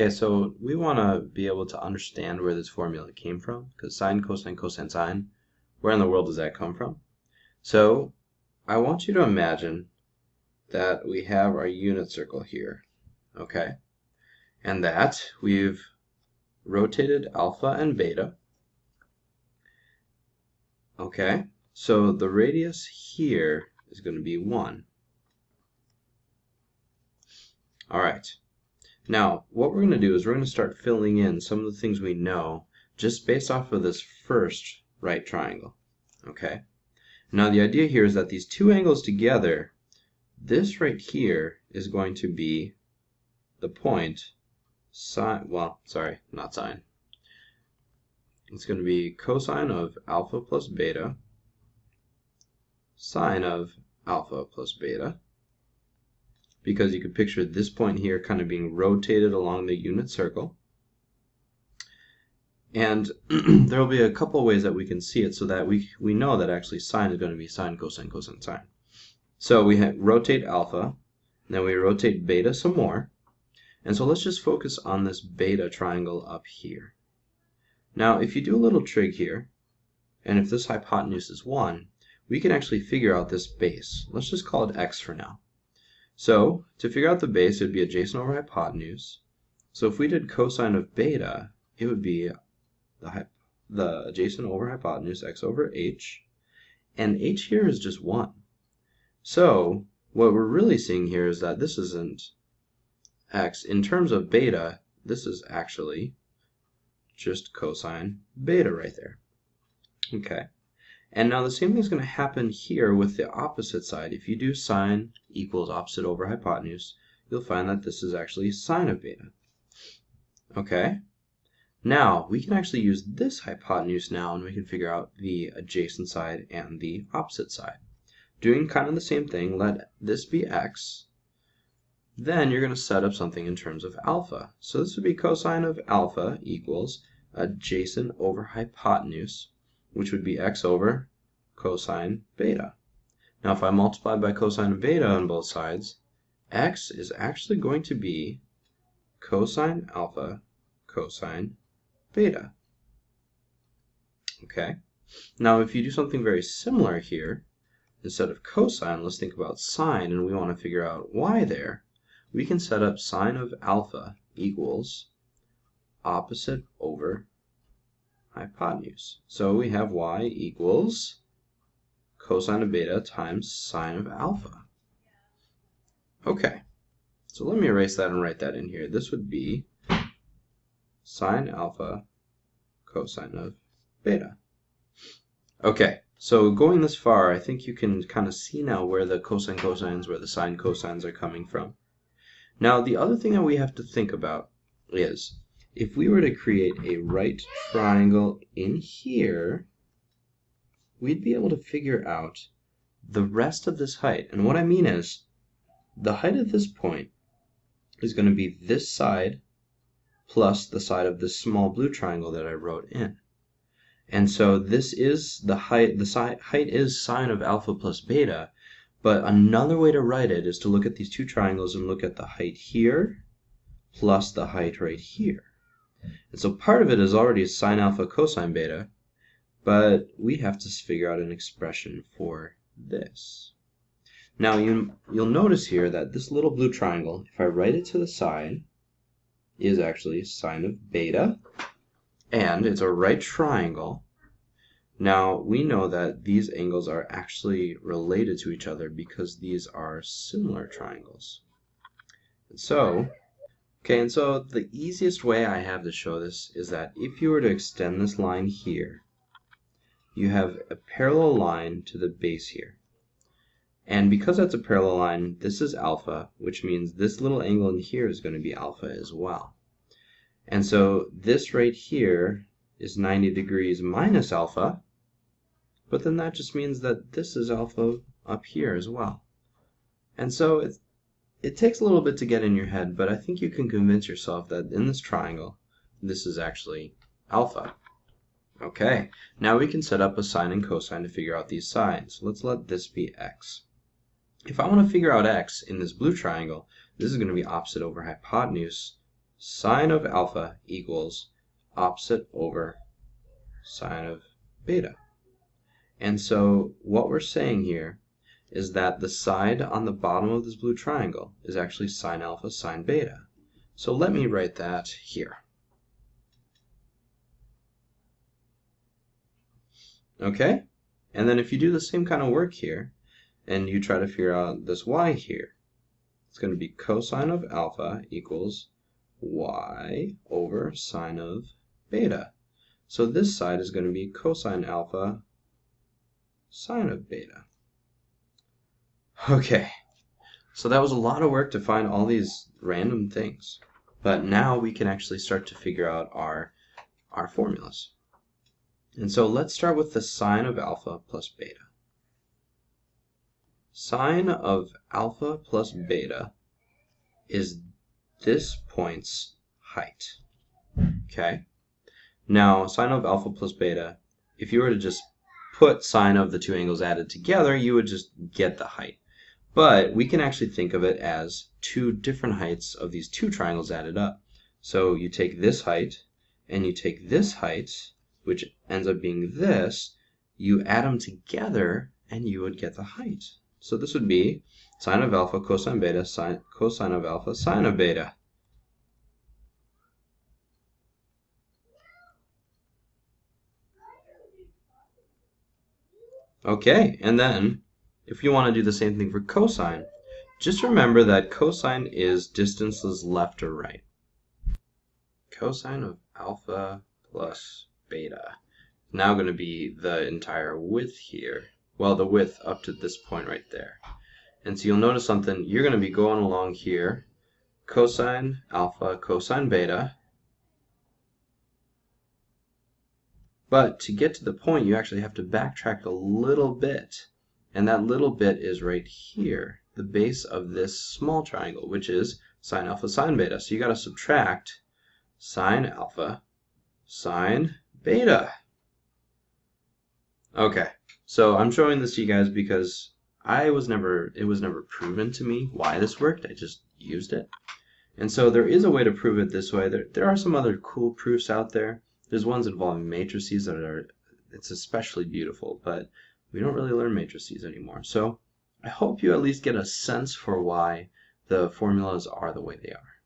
Okay, so we want to be able to understand where this formula came from, because sine, cosine, cosine, sine, where in the world does that come from? So I want you to imagine that we have our unit circle here, okay? And that we've rotated alpha and beta, okay? So the radius here is going to be 1. All right. Now, what we're going to do is we're going to start filling in some of the things we know just based off of this first right triangle. Okay? Now, the idea here is that these two angles together, this right here is going to be the point sine, well, sorry, not sine. It's going to be cosine of alpha plus beta, sine of alpha plus beta, because you could picture this point here kind of being rotated along the unit circle. And there will be a couple ways that we can see it so that we, we know that actually sine is going to be sine, cosine, cosine, sine. So we rotate alpha, then we rotate beta some more. And so let's just focus on this beta triangle up here. Now, if you do a little trig here, and if this hypotenuse is 1, we can actually figure out this base. Let's just call it x for now. So to figure out the base, it would be adjacent over hypotenuse. So if we did cosine of beta, it would be the, the adjacent over hypotenuse, x over h. And h here is just 1. So what we're really seeing here is that this isn't x. In terms of beta, this is actually just cosine beta right there. Okay. And now the same thing is going to happen here with the opposite side. If you do sine equals opposite over hypotenuse, you'll find that this is actually sine of beta. Okay? Now, we can actually use this hypotenuse now and we can figure out the adjacent side and the opposite side. Doing kind of the same thing, let this be x. Then you're going to set up something in terms of alpha. So this would be cosine of alpha equals adjacent over hypotenuse which would be x over cosine beta. Now if I multiply by cosine beta on both sides, x is actually going to be cosine alpha cosine beta. Okay? Now if you do something very similar here, instead of cosine, let's think about sine, and we want to figure out y there, we can set up sine of alpha equals opposite over hypotenuse. So we have y equals cosine of beta times sine of alpha. Okay, so let me erase that and write that in here. This would be sine alpha cosine of beta. Okay, so going this far, I think you can kind of see now where the cosine cosines, where the sine cosines are coming from. Now, the other thing that we have to think about is if we were to create a right triangle in here, we'd be able to figure out the rest of this height. And what I mean is, the height of this point is going to be this side plus the side of this small blue triangle that I wrote in. And so this is the height, the side, height is sine of alpha plus beta, but another way to write it is to look at these two triangles and look at the height here plus the height right here. And so part of it is already sine alpha cosine beta, but we have to figure out an expression for this. Now you, you'll notice here that this little blue triangle, if I write it to the side, is actually sine of beta, and it's a right triangle. Now we know that these angles are actually related to each other because these are similar triangles. And so Okay, and so the easiest way I have to show this is that if you were to extend this line here, you have a parallel line to the base here. And because that's a parallel line, this is alpha, which means this little angle in here is going to be alpha as well. And so this right here is 90 degrees minus alpha, but then that just means that this is alpha up here as well. And so it's it takes a little bit to get in your head, but I think you can convince yourself that in this triangle, this is actually alpha. Okay, now we can set up a sine and cosine to figure out these sides. Let's let this be x. If I want to figure out x in this blue triangle, this is going to be opposite over hypotenuse, sine of alpha equals opposite over sine of beta. And so what we're saying here is that the side on the bottom of this blue triangle is actually sine alpha sine beta. So let me write that here. Okay? And then if you do the same kind of work here, and you try to figure out this y here, it's going to be cosine of alpha equals y over sine of beta. So this side is going to be cosine alpha sine of beta. Okay, so that was a lot of work to find all these random things. But now we can actually start to figure out our, our formulas. And so let's start with the sine of alpha plus beta. Sine of alpha plus beta is this point's height. Okay? Now, sine of alpha plus beta, if you were to just put sine of the two angles added together, you would just get the height. But we can actually think of it as two different heights of these two triangles added up. So you take this height, and you take this height, which ends up being this, you add them together and you would get the height. So this would be sine of alpha cosine beta sine, cosine of alpha sine of beta. Okay, and then if you want to do the same thing for cosine, just remember that cosine is distances left or right. Cosine of alpha plus beta. Now going to be the entire width here. Well, the width up to this point right there. And so you'll notice something. You're going to be going along here. Cosine alpha, cosine beta. But to get to the point, you actually have to backtrack a little bit. And that little bit is right here, the base of this small triangle, which is sine alpha sine beta. So you got to subtract sine alpha sine beta. Okay, so I'm showing this to you guys because I was never, it was never proven to me why this worked. I just used it. And so there is a way to prove it this way. There, there are some other cool proofs out there. There's ones involving matrices that are, it's especially beautiful, but we don't really learn matrices anymore. So I hope you at least get a sense for why the formulas are the way they are.